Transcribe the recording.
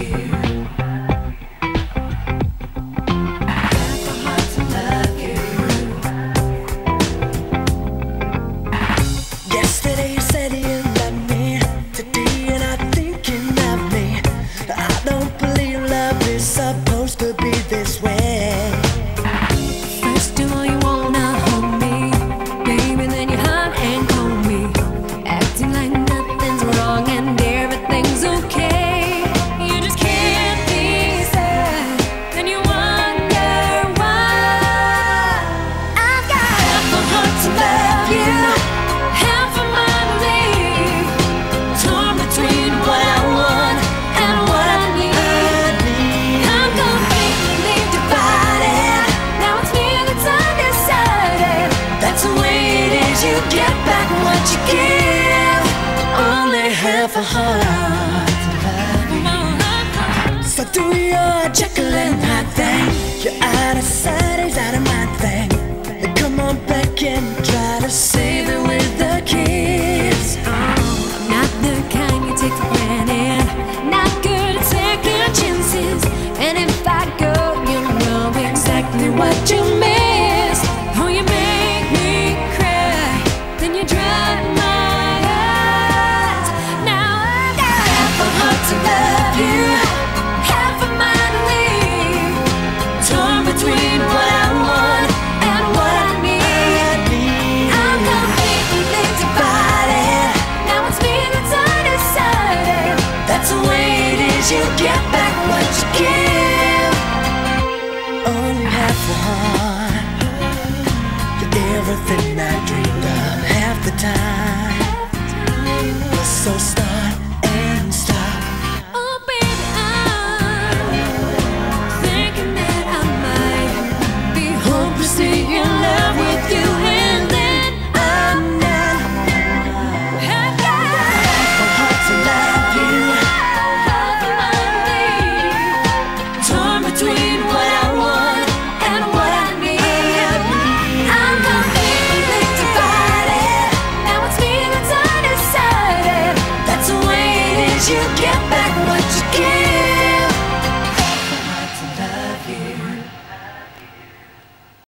You. Half a heart. So do your Jekyll and Hyde thing. You're out of sight, is out of my thing. Come on back and try to save it with the kids. I'm not the kind you take for granted. Not good at second chances. And if I go, you know exactly what you you get back what you give. Only half the heart, you're everything I dreamed of half the time. Was so. back